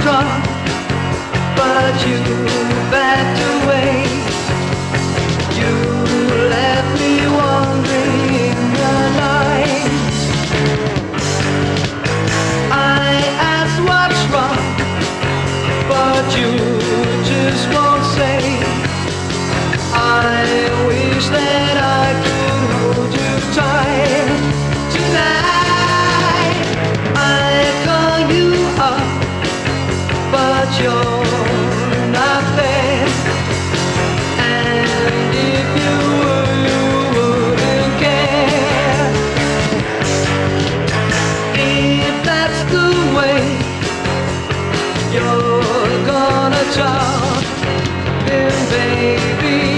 strong, but you backed away. but you're nothing. And if you were, you wouldn't care. If that's the way you're gonna talk, then baby.